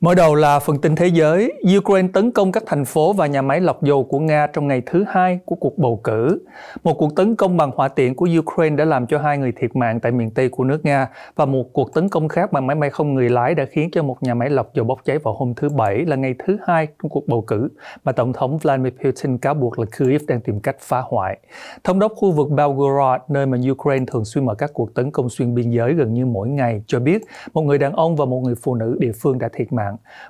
Mở đầu là phần tin thế giới, Ukraine tấn công các thành phố và nhà máy lọc dầu của Nga trong ngày thứ hai của cuộc bầu cử. Một cuộc tấn công bằng hỏa tiễn của Ukraine đã làm cho hai người thiệt mạng tại miền Tây của nước Nga và một cuộc tấn công khác bằng máy bay không người lái đã khiến cho một nhà máy lọc dầu bốc cháy vào hôm thứ Bảy là ngày thứ hai trong cuộc bầu cử mà Tổng thống Vladimir Putin cáo buộc là Kyiv đang tìm cách phá hoại. Thống đốc khu vực Belgorod, nơi mà Ukraine thường xuyên mở các cuộc tấn công xuyên biên giới gần như mỗi ngày, cho biết một người đàn ông và một người phụ nữ địa phương đã thiệt mạng.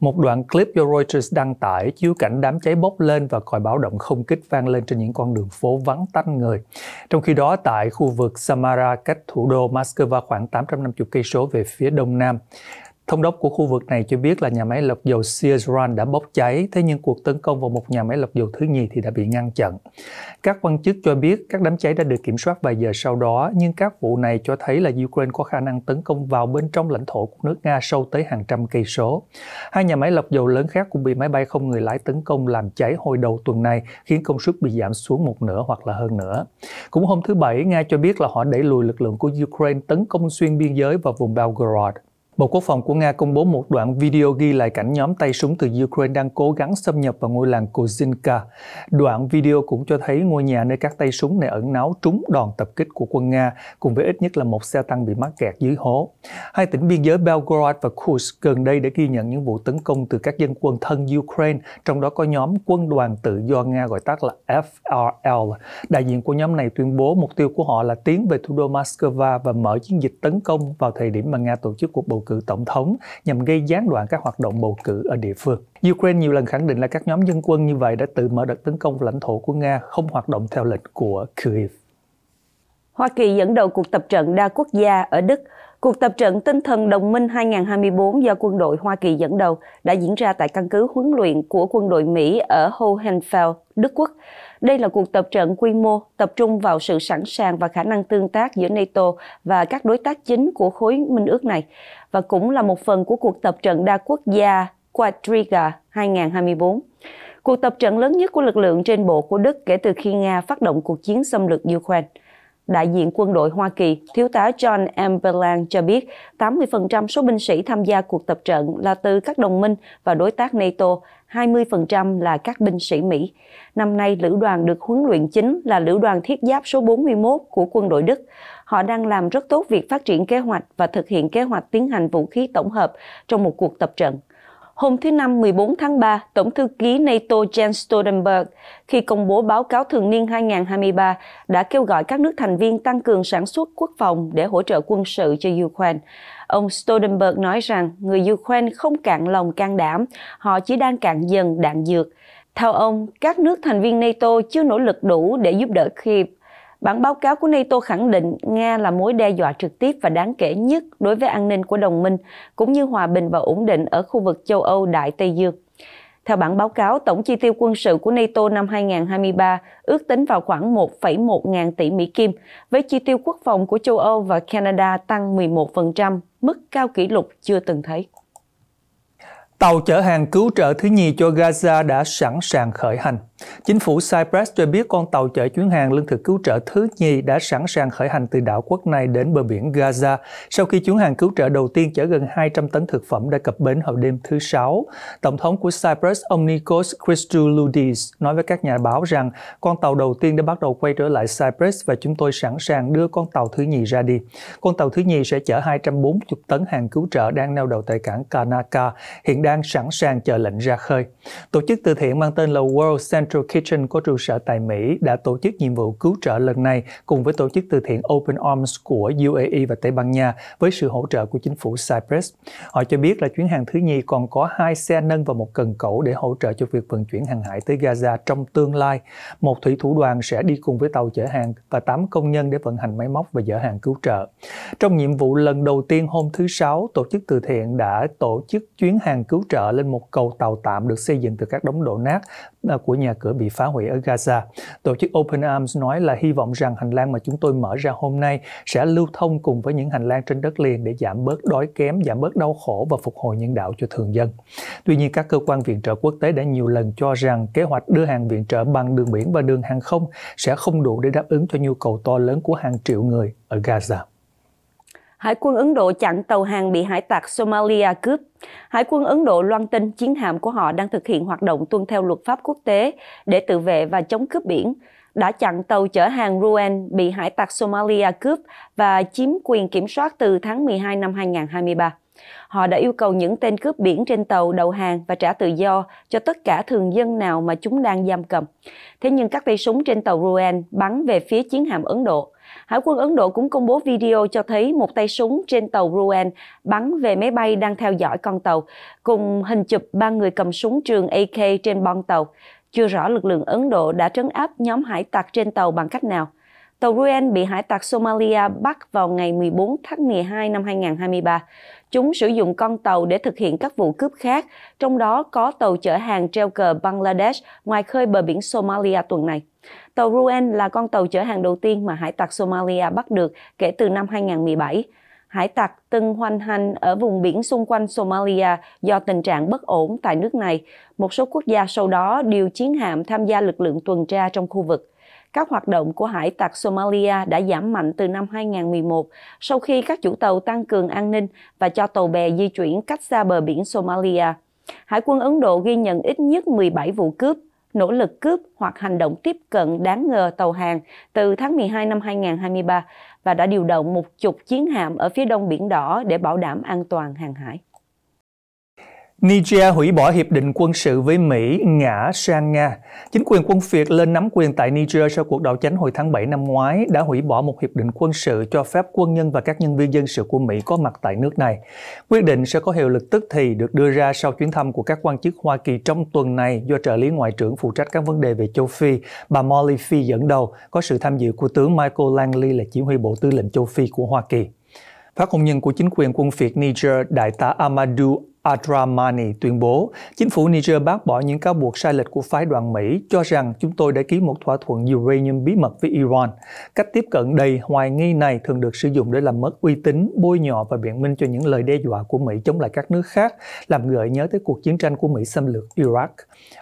Một đoạn clip do Reuters đăng tải chiếu cảnh đám cháy bốc lên và còi báo động không kích vang lên trên những con đường phố vắng tanh người. Trong khi đó, tại khu vực Samara cách thủ đô Moscow khoảng 850 cây số về phía đông nam, Thống đốc của khu vực này cho biết là nhà máy lọc dầu Sears Run đã bốc cháy, thế nhưng cuộc tấn công vào một nhà máy lọc dầu thứ nhì thì đã bị ngăn chặn. Các quan chức cho biết các đám cháy đã được kiểm soát vài giờ sau đó, nhưng các vụ này cho thấy là Ukraine có khả năng tấn công vào bên trong lãnh thổ của nước Nga sâu tới hàng trăm cây số. Hai nhà máy lọc dầu lớn khác cũng bị máy bay không người lái tấn công làm cháy hồi đầu tuần này, khiến công suất bị giảm xuống một nửa hoặc là hơn nữa. Cũng hôm thứ Bảy, Nga cho biết là họ đẩy lùi lực lượng của Ukraine tấn công xuyên biên giới vào vùng Belgorod. Bộ Quốc phòng của Nga công bố một đoạn video ghi lại cảnh nhóm tay súng từ Ukraine đang cố gắng xâm nhập vào ngôi làng Kozinka. Đoạn video cũng cho thấy ngôi nhà nơi các tay súng này ẩn náu trúng đòn tập kích của quân Nga, cùng với ít nhất là một xe tăng bị mắc kẹt dưới hố. Hai tỉnh biên giới Belgorod và Kursk gần đây đã ghi nhận những vụ tấn công từ các dân quân thân Ukraine, trong đó có nhóm quân đoàn tự do Nga gọi tắt là FRL. Đại diện của nhóm này tuyên bố mục tiêu của họ là tiến về thủ đô Moscow và mở chiến dịch tấn công vào thời điểm mà Nga tổ chức cuộc bầu cử cử tổng thống nhằm gây gián đoạn các hoạt động bầu cử ở địa phương. Ukraine nhiều lần khẳng định là các nhóm dân quân như vậy đã tự mở đợt tấn công vào lãnh thổ của Nga, không hoạt động theo lệnh của Kyiv. Hoa Kỳ dẫn đầu cuộc tập trận đa quốc gia ở Đức. Cuộc tập trận tinh thần đồng minh 2024 do quân đội Hoa Kỳ dẫn đầu đã diễn ra tại căn cứ huấn luyện của quân đội Mỹ ở Hohenfeld, Đức Quốc. Đây là cuộc tập trận quy mô tập trung vào sự sẵn sàng và khả năng tương tác giữa NATO và các đối tác chính của khối minh ước này và cũng là một phần của cuộc tập trận đa quốc gia Quadriga 2024. Cuộc tập trận lớn nhất của lực lượng trên bộ của Đức kể từ khi Nga phát động cuộc chiến xâm lược Ukraine. Đại diện quân đội Hoa Kỳ, Thiếu tá John Amberland cho biết 80% số binh sĩ tham gia cuộc tập trận là từ các đồng minh và đối tác NATO, 20% là các binh sĩ Mỹ. Năm nay, lữ đoàn được huấn luyện chính là lữ đoàn thiết giáp số 41 của quân đội Đức. Họ đang làm rất tốt việc phát triển kế hoạch và thực hiện kế hoạch tiến hành vũ khí tổng hợp trong một cuộc tập trận. Hôm thứ Năm 14 tháng 3, Tổng thư ký NATO Jens Stoltenberg khi công bố báo cáo thường niên 2023 đã kêu gọi các nước thành viên tăng cường sản xuất quốc phòng để hỗ trợ quân sự cho Ukraine. Ông Stoltenberg nói rằng người Ukraine không cạn lòng can đảm, họ chỉ đang cạn dần đạn dược. Theo ông, các nước thành viên NATO chưa nỗ lực đủ để giúp đỡ Kiev Bản báo cáo của NATO khẳng định Nga là mối đe dọa trực tiếp và đáng kể nhất đối với an ninh của đồng minh, cũng như hòa bình và ổn định ở khu vực châu Âu Đại Tây Dương. Theo bản báo cáo, tổng chi tiêu quân sự của NATO năm 2023 ước tính vào khoảng 1,1 ngàn tỷ Mỹ Kim, với chi tiêu quốc phòng của châu Âu và Canada tăng 11%, mức cao kỷ lục chưa từng thấy. Tàu chở hàng cứu trợ thứ nhì cho Gaza đã sẵn sàng khởi hành. Chính phủ Cyprus cho biết con tàu chở chuyến hàng lương thực cứu trợ thứ nhì đã sẵn sàng khởi hành từ đảo quốc này đến bờ biển Gaza sau khi chuyến hàng cứu trợ đầu tiên chở gần 200 tấn thực phẩm đã cập bến vào đêm thứ Sáu. Tổng thống của Cyprus, ông Nikos Christodoulidis, nói với các nhà báo rằng con tàu đầu tiên đã bắt đầu quay trở lại Cyprus và chúng tôi sẵn sàng đưa con tàu thứ nhì ra đi. Con tàu thứ nhì sẽ chở 240 tấn hàng cứu trợ đang neo đậu tại cảng Kanaka, hiện đang sẵn sàng chờ lệnh ra khơi. Tổ chức từ thiện mang tên là World Central Central Kitchen có trụ sở tại Mỹ đã tổ chức nhiệm vụ cứu trợ lần này cùng với tổ chức từ thiện Open Arms của UAE và Tây Ban Nha với sự hỗ trợ của chính phủ Cyprus. Họ cho biết là chuyến hàng thứ nhì còn có hai xe nâng và một cần cẩu để hỗ trợ cho việc vận chuyển hàng hải tới Gaza trong tương lai. Một thủy thủ đoàn sẽ đi cùng với tàu chở hàng và 8 công nhân để vận hành máy móc và dỡ hàng cứu trợ. Trong nhiệm vụ lần đầu tiên hôm thứ Sáu, tổ chức từ thiện đã tổ chức chuyến hàng cứu trợ lên một cầu tàu tạm được xây dựng từ các đống đổ nát à, của nhà cửa bị phá hủy ở Gaza. Tổ chức Open Arms nói là hy vọng rằng hành lang mà chúng tôi mở ra hôm nay sẽ lưu thông cùng với những hành lang trên đất liền để giảm bớt đói kém, giảm bớt đau khổ và phục hồi nhân đạo cho thường dân. Tuy nhiên, các cơ quan viện trợ quốc tế đã nhiều lần cho rằng kế hoạch đưa hàng viện trợ bằng đường biển và đường hàng không sẽ không đủ để đáp ứng cho nhu cầu to lớn của hàng triệu người ở Gaza. Hải quân Ấn Độ chặn tàu hàng bị hải tặc Somalia cướp. Hải quân Ấn Độ loan tin chiến hạm của họ đang thực hiện hoạt động tuân theo luật pháp quốc tế để tự vệ và chống cướp biển, đã chặn tàu chở hàng Ruen bị hải tặc Somalia cướp và chiếm quyền kiểm soát từ tháng 12 năm 2023. Họ đã yêu cầu những tên cướp biển trên tàu đầu hàng và trả tự do cho tất cả thường dân nào mà chúng đang giam cầm. Thế nhưng các tay súng trên tàu Ruan bắn về phía chiến hạm Ấn Độ. Hải quân Ấn Độ cũng công bố video cho thấy một tay súng trên tàu Ruan bắn về máy bay đang theo dõi con tàu, cùng hình chụp ba người cầm súng trường AK trên bon tàu. Chưa rõ lực lượng Ấn Độ đã trấn áp nhóm hải tặc trên tàu bằng cách nào. Tàu Ruen bị hải tặc Somalia bắt vào ngày 14 tháng 12 năm 2023. Chúng sử dụng con tàu để thực hiện các vụ cướp khác, trong đó có tàu chở hàng treo cờ Bangladesh ngoài khơi bờ biển Somalia tuần này. Tàu Ruen là con tàu chở hàng đầu tiên mà hải tặc Somalia bắt được kể từ năm 2017. Hải tặc từng hoành hành ở vùng biển xung quanh Somalia do tình trạng bất ổn tại nước này. Một số quốc gia sau đó điều chiến hạm tham gia lực lượng tuần tra trong khu vực. Các hoạt động của hải tặc Somalia đã giảm mạnh từ năm 2011 sau khi các chủ tàu tăng cường an ninh và cho tàu bè di chuyển cách xa bờ biển Somalia. Hải quân Ấn Độ ghi nhận ít nhất 17 vụ cướp, nỗ lực cướp hoặc hành động tiếp cận đáng ngờ tàu hàng từ tháng 12 năm 2023 và đã điều động một chục chiến hạm ở phía đông Biển Đỏ để bảo đảm an toàn hàng hải. Niger hủy bỏ hiệp định quân sự với Mỹ ngã sang Nga. Chính quyền quân Việt lên nắm quyền tại Niger sau cuộc đảo chánh hồi tháng 7 năm ngoái đã hủy bỏ một hiệp định quân sự cho phép quân nhân và các nhân viên dân sự của Mỹ có mặt tại nước này. Quyết định sẽ có hiệu lực tức thì được đưa ra sau chuyến thăm của các quan chức Hoa Kỳ trong tuần này do trợ lý ngoại trưởng phụ trách các vấn đề về châu Phi, bà Molly Phi dẫn đầu, có sự tham dự của tướng Michael Langley là chỉ huy bộ tư lệnh châu Phi của Hoa Kỳ. Phát ngôn nhân của chính quyền quân Việt Niger, đại tá Amadou Adramani tuyên bố chính phủ Niger bác bỏ những cáo buộc sai lệch của phái đoàn Mỹ cho rằng chúng tôi đã ký một thỏa thuận uranium bí mật với Iran. Cách tiếp cận đầy hoài nghi này thường được sử dụng để làm mất uy tín, bôi nhọ và biện minh cho những lời đe dọa của Mỹ chống lại các nước khác, làm gợi nhớ tới cuộc chiến tranh của Mỹ xâm lược Iraq.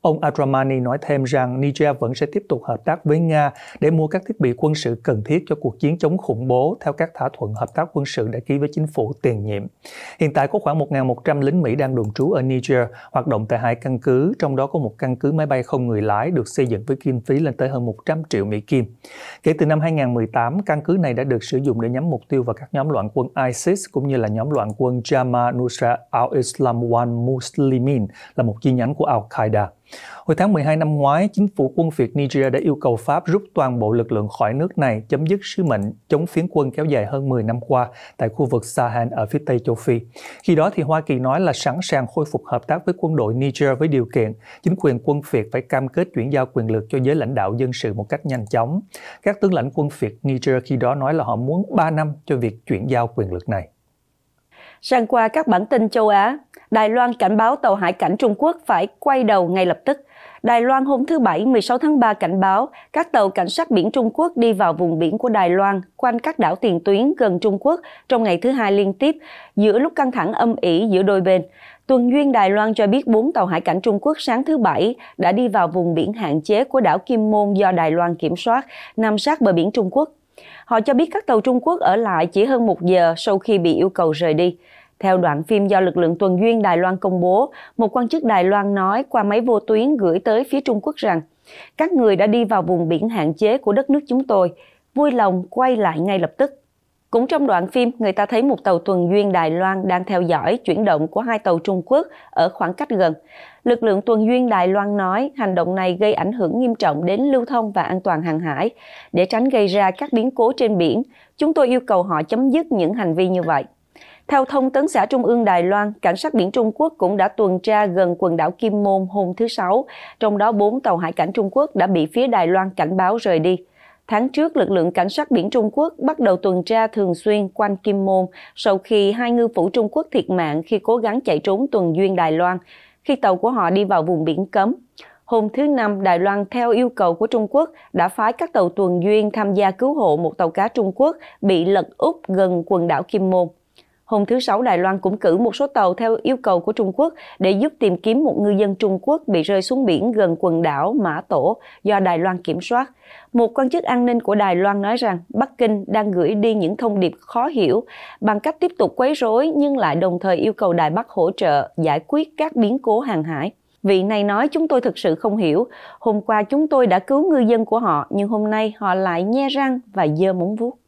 Ông Adramani nói thêm rằng Niger vẫn sẽ tiếp tục hợp tác với Nga để mua các thiết bị quân sự cần thiết cho cuộc chiến chống khủng bố theo các thỏa thuận hợp tác quân sự đã ký với chính phủ tiền nhiệm. Hiện tại có khoảng 1.100 lính Mỹ đang đồn trú ở Niger, hoạt động tại hai căn cứ, trong đó có một căn cứ máy bay không người lái được xây dựng với kinh phí lên tới hơn 100 triệu Mỹ Kim. Kể từ năm 2018, căn cứ này đã được sử dụng để nhắm mục tiêu vào các nhóm loạn quân ISIS cũng như là nhóm loạn quân Jama Nusra al-Islam wal Muslimin là một chi nhánh của Al-Qaeda. Hồi tháng 12 năm ngoái, chính phủ quân phiệt Nigeria đã yêu cầu Pháp rút toàn bộ lực lượng khỏi nước này, chấm dứt sứ mệnh chống phiến quân kéo dài hơn 10 năm qua tại khu vực Sahel ở phía tây châu Phi. Khi đó thì Hoa Kỳ nói là sẵn sàng khôi phục hợp tác với quân đội Niger với điều kiện chính quyền quân phiệt phải cam kết chuyển giao quyền lực cho giới lãnh đạo dân sự một cách nhanh chóng. Các tướng lãnh quân phiệt Niger khi đó nói là họ muốn 3 năm cho việc chuyển giao quyền lực này. Sang qua các bản tin châu Á, Đài Loan cảnh báo tàu hải cảnh Trung Quốc phải quay đầu ngay lập tức. Đài Loan hôm thứ Bảy 16 tháng 3 cảnh báo các tàu cảnh sát biển Trung Quốc đi vào vùng biển của Đài Loan quanh các đảo tiền tuyến gần Trung Quốc trong ngày thứ hai liên tiếp giữa lúc căng thẳng âm ỉ giữa đôi bên. Tuần Duyên Đài Loan cho biết bốn tàu hải cảnh Trung Quốc sáng thứ Bảy đã đi vào vùng biển hạn chế của đảo Kim Môn do Đài Loan kiểm soát, nằm sát bờ biển Trung Quốc. Họ cho biết các tàu Trung Quốc ở lại chỉ hơn một giờ sau khi bị yêu cầu rời đi. Theo đoạn phim do lực lượng tuần duyên Đài Loan công bố, một quan chức Đài Loan nói qua máy vô tuyến gửi tới phía Trung Quốc rằng các người đã đi vào vùng biển hạn chế của đất nước chúng tôi, vui lòng quay lại ngay lập tức. Cũng trong đoạn phim, người ta thấy một tàu tuần duyên Đài Loan đang theo dõi chuyển động của hai tàu Trung Quốc ở khoảng cách gần. Lực lượng tuần duyên Đài Loan nói hành động này gây ảnh hưởng nghiêm trọng đến lưu thông và an toàn hàng hải. Để tránh gây ra các biến cố trên biển, chúng tôi yêu cầu họ chấm dứt những hành vi như vậy. Theo thông tấn xã Trung ương Đài Loan, cảnh sát biển Trung Quốc cũng đã tuần tra gần quần đảo Kim Môn hôm thứ Sáu, trong đó 4 tàu hải cảnh Trung Quốc đã bị phía Đài Loan cảnh báo rời đi. Tháng trước, lực lượng cảnh sát biển Trung Quốc bắt đầu tuần tra thường xuyên quanh Kim Môn sau khi hai ngư phủ Trung Quốc thiệt mạng khi cố gắng chạy trốn tuần duyên Đài Loan, khi tàu của họ đi vào vùng biển cấm. Hôm thứ Năm, Đài Loan theo yêu cầu của Trung Quốc đã phái các tàu tuần duyên tham gia cứu hộ một tàu cá Trung Quốc bị lật úp gần quần đảo Kim Môn. Hôm thứ Sáu, Đài Loan cũng cử một số tàu theo yêu cầu của Trung Quốc để giúp tìm kiếm một ngư dân Trung Quốc bị rơi xuống biển gần quần đảo Mã Tổ do Đài Loan kiểm soát. Một quan chức an ninh của Đài Loan nói rằng Bắc Kinh đang gửi đi những thông điệp khó hiểu bằng cách tiếp tục quấy rối nhưng lại đồng thời yêu cầu Đài Bắc hỗ trợ giải quyết các biến cố hàng hải. Vị này nói chúng tôi thực sự không hiểu. Hôm qua chúng tôi đã cứu ngư dân của họ, nhưng hôm nay họ lại nhe răng và dơ móng vuốt.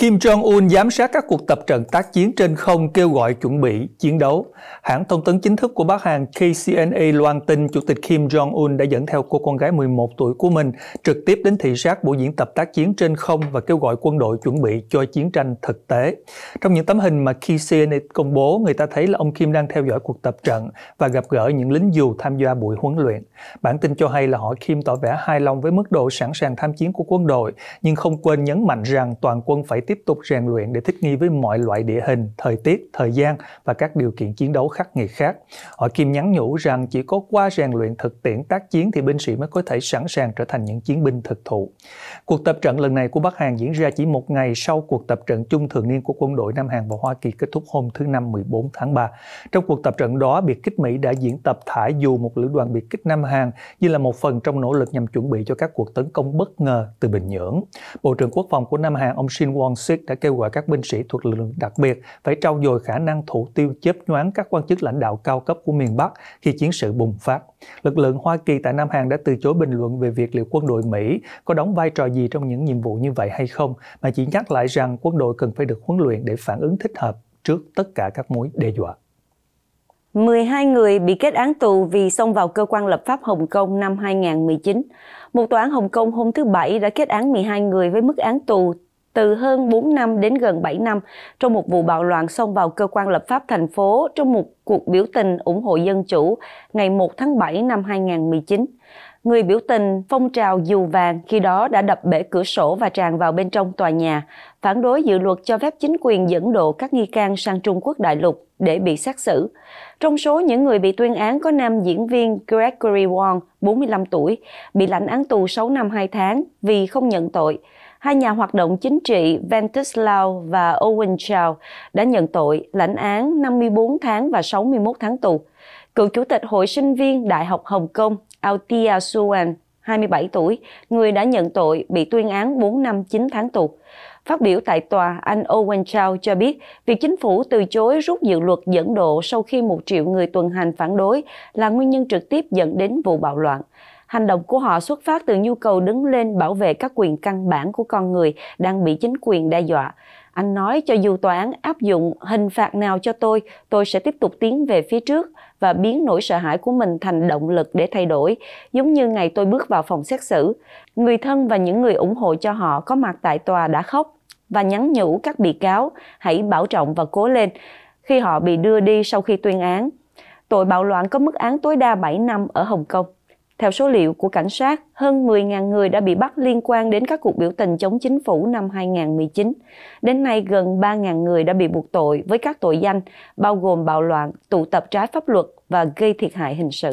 Kim Jong-un giám sát các cuộc tập trận tác chiến trên không kêu gọi chuẩn bị chiến đấu. Hãng thông tấn chính thức của Bắc Hàn KCNA loan tin Chủ tịch Kim Jong-un đã dẫn theo cô con gái 11 tuổi của mình trực tiếp đến thị sát buổi diễn tập tác chiến trên không và kêu gọi quân đội chuẩn bị cho chiến tranh thực tế. Trong những tấm hình mà KCNA công bố, người ta thấy là ông Kim đang theo dõi cuộc tập trận và gặp gỡ những lính dù tham gia buổi huấn luyện. Bản tin cho hay là họ Kim tỏ vẻ hài lòng với mức độ sẵn sàng tham chiến của quân đội, nhưng không quên nhấn mạnh rằng toàn quân phải tiếp tục rèn luyện để thích nghi với mọi loại địa hình, thời tiết, thời gian và các điều kiện chiến đấu khắc nghiệt khác. Họ Kim nhắn nhủ rằng chỉ có qua rèn luyện thực tiễn tác chiến thì binh sĩ mới có thể sẵn sàng trở thành những chiến binh thực thụ. Cuộc tập trận lần này của Bắc Hàn diễn ra chỉ một ngày sau cuộc tập trận chung thường niên của quân đội Nam Hàn và Hoa Kỳ kết thúc hôm thứ Năm 14 tháng 3. Trong cuộc tập trận đó, biệt kích Mỹ đã diễn tập thả dù một lữ đoàn biệt kích Nam Hàn như là một phần trong nỗ lực nhằm chuẩn bị cho các cuộc tấn công bất ngờ từ Bình Nhưỡng. Bộ trưởng Quốc phòng của Nam Hàn ông Shin Won. Won-sik đã kêu gọi các binh sĩ thuộc lực lượng đặc biệt phải trau dồi khả năng thủ tiêu chớp nhoáng các quan chức lãnh đạo cao cấp của miền Bắc khi chiến sự bùng phát. Lực lượng Hoa Kỳ tại Nam Hàn đã từ chối bình luận về việc liệu quân đội Mỹ có đóng vai trò gì trong những nhiệm vụ như vậy hay không, mà chỉ nhắc lại rằng quân đội cần phải được huấn luyện để phản ứng thích hợp trước tất cả các mối đe dọa. 12 người bị kết án tù vì xông vào cơ quan lập pháp Hồng Kông năm 2019. Một tòa án Hồng Kông hôm thứ Bảy đã kết án 12 người với mức án tù từ hơn 4 năm đến gần 7 năm trong một vụ bạo loạn xông vào cơ quan lập pháp thành phố trong một cuộc biểu tình ủng hộ dân chủ ngày 1 tháng 7 năm 2019. Người biểu tình phong trào dù vàng khi đó đã đập bể cửa sổ và tràn vào bên trong tòa nhà, phản đối dự luật cho phép chính quyền dẫn độ các nghi can sang Trung Quốc đại lục để bị xét xử. Trong số những người bị tuyên án có nam diễn viên Gregory Wong, 45 tuổi, bị lãnh án tù 6 năm 2 tháng vì không nhận tội. Hai nhà hoạt động chính trị Ventus Lau và Owen Chow đã nhận tội lãnh án 54 tháng và 61 tháng tù. Cựu chủ tịch Hội sinh viên Đại học Hồng Kông Altia Suan, 27 tuổi, người đã nhận tội bị tuyên án 4 năm 9 tháng tù. Phát biểu tại tòa, anh Owen Chow cho biết việc chính phủ từ chối rút dự luật dẫn độ sau khi một triệu người tuần hành phản đối là nguyên nhân trực tiếp dẫn đến vụ bạo loạn. Hành động của họ xuất phát từ nhu cầu đứng lên bảo vệ các quyền căn bản của con người đang bị chính quyền đe dọa. Anh nói cho dù tòa án áp dụng hình phạt nào cho tôi, tôi sẽ tiếp tục tiến về phía trước và biến nỗi sợ hãi của mình thành động lực để thay đổi, giống như ngày tôi bước vào phòng xét xử. Người thân và những người ủng hộ cho họ có mặt tại tòa đã khóc và nhắn nhủ các bị cáo hãy bảo trọng và cố lên khi họ bị đưa đi sau khi tuyên án. Tội bạo loạn có mức án tối đa 7 năm ở Hồng Kông. Theo số liệu của cảnh sát, hơn 10.000 người đã bị bắt liên quan đến các cuộc biểu tình chống chính phủ năm 2019. Đến nay, gần 3.000 người đã bị buộc tội với các tội danh bao gồm bạo loạn, tụ tập trái pháp luật và gây thiệt hại hình sự.